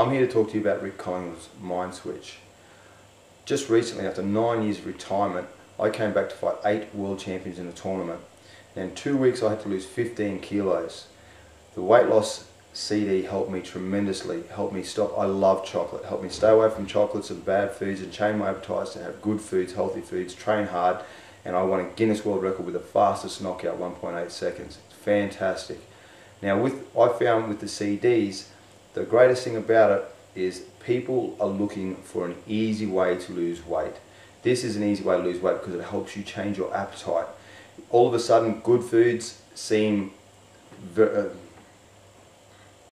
I'm here to talk to you about Rick Collingwood's Mind Switch. Just recently, after nine years of retirement, I came back to fight eight world champions in a tournament. And in two weeks, I had to lose 15 kilos. The weight loss CD helped me tremendously, helped me stop, I love chocolate, helped me stay away from chocolates and bad foods and change my appetites to have good foods, healthy foods, train hard, and I won a Guinness World Record with the fastest knockout, 1.8 seconds. Fantastic. Now, with I found with the CDs, the greatest thing about it is people are looking for an easy way to lose weight. This is an easy way to lose weight because it helps you change your appetite. All of a sudden, good foods seem uh,